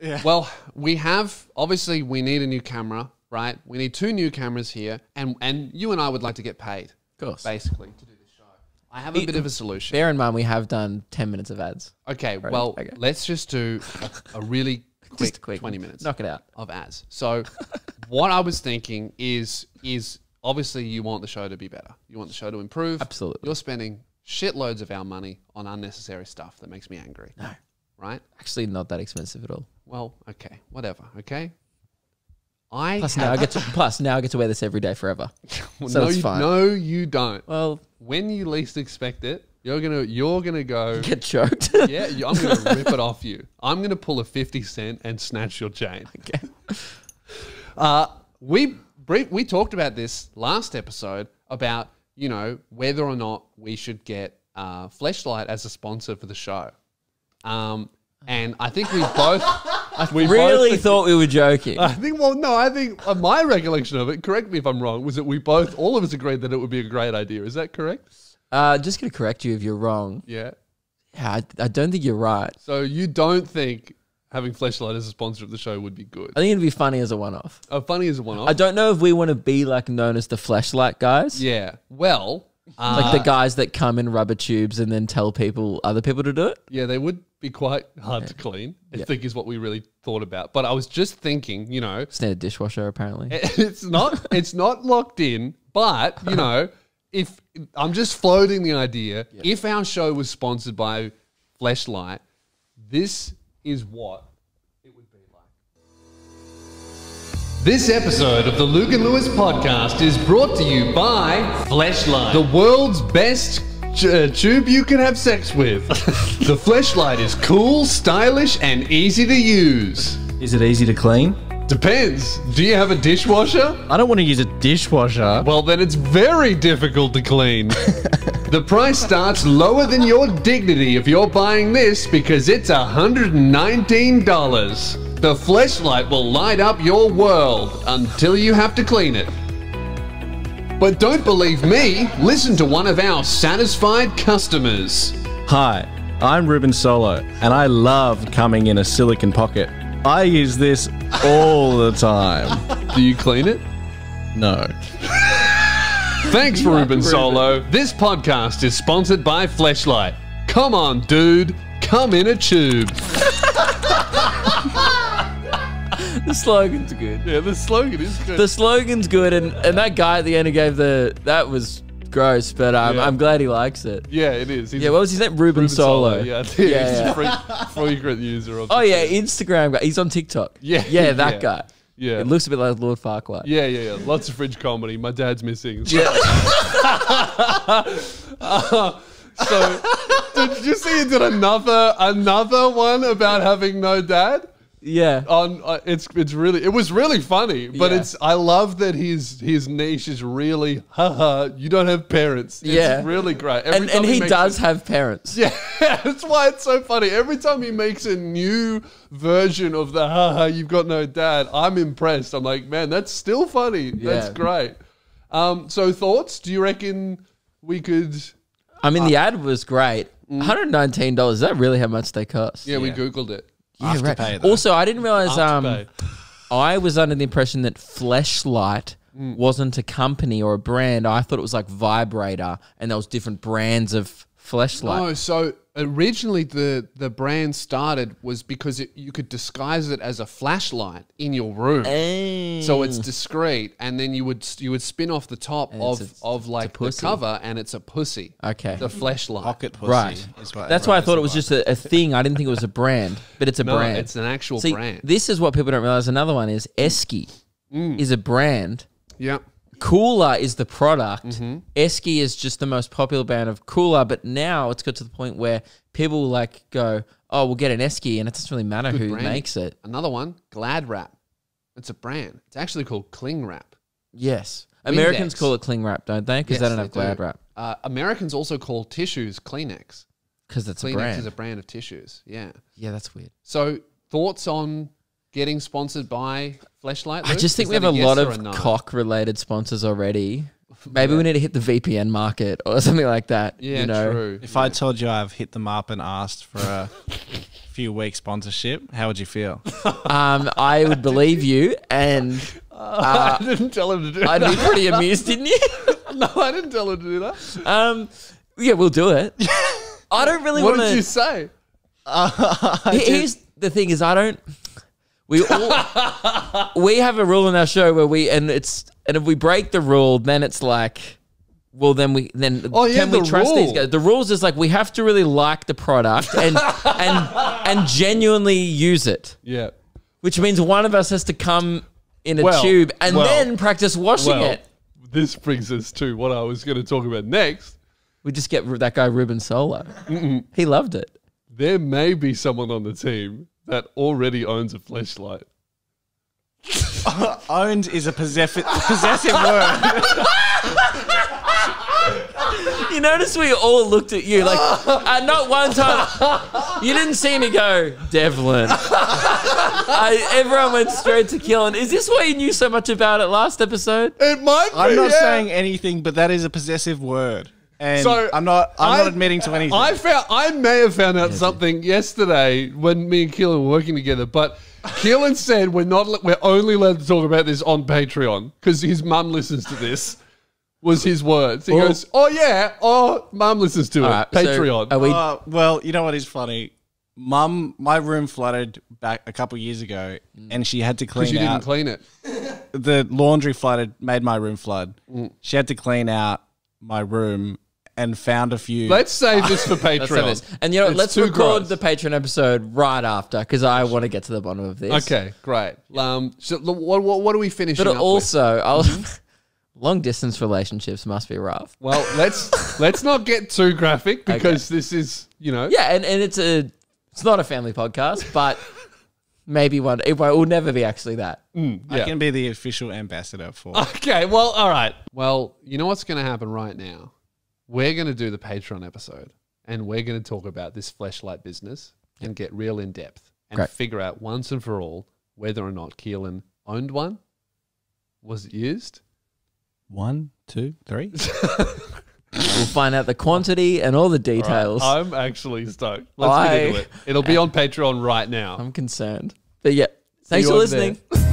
Yeah. Well, we have obviously we need a new camera, right? We need two new cameras here, and and you and I would like to get paid, Of course. basically, to do this show. I have a It- bit of a solution. Bear in mind, we have done 10 minutes of ads. Okay, well, okay. let's just do a, a really quick, Just quick 20 minutes Knock it out. of ads. So, what I was thinking is is obviously you want the show to be better. You want the show to improve. Absolutely. You're spending shitloads of our money on unnecessary stuff that makes me angry. No. Right? Actually, not that expensive at all. Well, okay, whatever. Okay. I Plus, now I get to, plus now I get to wear this every day forever. Well, so no, it's you, fine. no, you don't. Well, When you least expect it, you're gonna you're gonna go. get choked. yeah, you- I'm gonna rip it off you. I'm gonna pull a fifty cent and snatch your chain. okay. Uh, we brief, we talked about this last episode about you know whether or not we should get uh, Fleshlight as a sponsor for the show. Um, and I think we both we Really both, thought we were joking. I think well no I think uh, my recollection of it correct me if I'm wrong was that we both all of us agreed that it would be a great idea is that correct Uh, just going to correct you if you're wrong. yeah Yeah, I, I don't think you're right. so you don't think having Fleshlight as a sponsor of the show would be good I think it'd be funny as a one-off. uh, funny as a one-off I don't know if we want to be like known as the flashlight guys. yeah well uh, Like the guys that come in rubber tubes and then tell people other people to do it. Yeah, they would be quite hard to clean. I Yeah. think is what we really thought about. But I was just thinking, you know, a dishwasher apparently. it's not it's not locked in, but you know, if I'm just floating the idea, if our show was sponsored by Fleshlight, this is what This episode of the Luke and Lewis podcast is brought to you by Fleshlight, the world's best uh, tube you can have sex with. the Fleshlight is cool, stylish, and easy to use. Is it easy to clean? Depends. Do you have a dishwasher? I don't want to use a dishwasher. Well, then it's very difficult to clean. the price starts lower than your dignity if you're buying this because it's $119. The fleshlight will light up your world until you have to clean it. But don't believe me, listen to one of our satisfied customers. Hi, I'm Ruben Solo, and I love coming in a silicon pocket. I use this all the time. Do you clean it? No. Thanks, Ruben Solo. This podcast is sponsored by Fleshlight. Come on, dude. Come in a tube. The slogan's good. Yeah, the slogan is good. The slogan's good, and, and that guy at the end who gave the that was gross, but um, Yeah. I'm glad he likes it. yeah, it is. He's Yeah, what was his name? Ruben, Ruben Solo. Yeah, yeah, yeah, yeah. he's a free- frequent user of. Oh yeah, thing. Instagram guy. He's on TikTok. Yeah, yeah, that yeah. guy. yeah, It looks a bit like Lord Farquaad. yeah, yeah, yeah. Lots of fridge comedy. My dad's missing. so, did you see? He did another another one about having no dad. Yeah. on uh, it's it's really it was really funny but Yeah. it's i love that his his niche is really haha you don't have parents it's Yeah. really great Every and time and he makes does have parents. yeah that's why it's so funny every time he makes a new version of the haha you've got no dad i'm impressed i'm like man that's still funny that's Yeah. great um so thoughts do you reckon we could I mean, the ad was great. $119. Is that really how much they cost? yeah, we Yeah. googled it Yeah, Afterpay, right. though. Also, I didn't realize um, Afterpay. I was under the impression that Fleshlight Mm. wasn't a company or a brand. I thought it was like Vibrator, and there was different brands of Fleshlight. No, so originally the the brand started was because it, you could disguise it as a flashlight in your room. So it's discreet, and then you would you would spin off the top And of a- of like the cover, and it's a pussy. Okay. the flashlight. Pocket pussy. Right. That's why I thought it was just a, a thing. I didn't think it was a brand, but it's a No, brand. it's an actual See, brand. this is what people don't realize. Another one is Esky Mm. is a brand. Yeah, Cooler is the product. Mm-hmm. Esky is just the most popular brand of Cooler, but now it's got to the point where people like go, "Oh, we'll get an Esky," and it doesn't really matter who brand. makes it. another one, Glad Wrap. It's a brand. It's actually called Cling Wrap. Yes, Americans call it cling wrap, don't they? Because Yes, they don't have Glad do. wrap Uh, Americans also call tissues Kleenex. because it's a Kleenex brand. is a brand of tissues. Yeah. yeah, that's weird. So thoughts on getting sponsored by Fleshlight? I just think we have a lot of no? cock-related sponsors already. Maybe we need to hit the VPN market or something like that. Yeah, you know? true. If I told you I've hit them up and asked for a few weeks sponsorship, how would you feel? Um, I would believe you, and I didn't tell him to do I'd that. be pretty amused, didn't you? No, I didn't tell him to do that. Um, yeah, we'll do it. I don't really want to. What did you to. say? Here's the thing: is I don't. We all we have a rule in our show where we and it's and if we break the rule, then it's like. Well, then we then Oh, yeah, can we the trust these guys? The rules is like we have to really like the product and and and genuinely use it, Yeah. which means one of us has to come in a Well, tube and well, then practice washing Well, it. this brings us to what I was going to talk about next. We just get that guy Ruben Solo. He loved it. There may be someone on the team that already owns a fleshlight. Owned is a possessive, possessive word. You notice we all looked at you like, uh, not one time. You didn't see me go, Devlin. I, everyone went straight to Keehlan. Is this why you knew so much about it last episode? It might be. I'm not yeah. saying anything, but that is a possessive word. And So, I'm not I'm I- not admitting to anything. I found I may have found out something yesterday when me and Keehlan were working together, but Keehlan said we're not we're only allowed to talk about this on Patreon because his mum listens to this. Was his words. He Well- goes, "Oh yeah, oh mum listens to it. All right, so Patreon." are we? Uh, well, you know what is funny? Mum, my room flooded back a couple years ago, and she had to Because clean you didn't out. clean it. the laundry flooded, made my room flood. Mm. She had to clean out my room and found a few. Let's save this for Let's Patreon. this. And you know, It's let's too record gross. the Patreon episode right after because I want to get to the bottom of this. Okay, great. Um, so l- what, what, what are we finishing But up with? also, I'll, long distance relationships must be rough. Well, let's let's not get too graphic because this is you know Yeah, and, and it's a it's not a family podcast, but maybe one. It will never be actually that. yeah. I can be the official ambassador for. Okay, well, all right. Well, you know what's going to happen right now? We're going to do the Patreon episode and we're going to talk about this fleshlight business and get real in depth and Great. figure out once and for all whether or not Keehlan owned one. Was it used? One, two, three. We'll find out the quantity and all the details. I'm actually stoked. Let's I- get into it. It'll be on Patreon right now. I'm concerned. But yeah, thanks for over there. listening.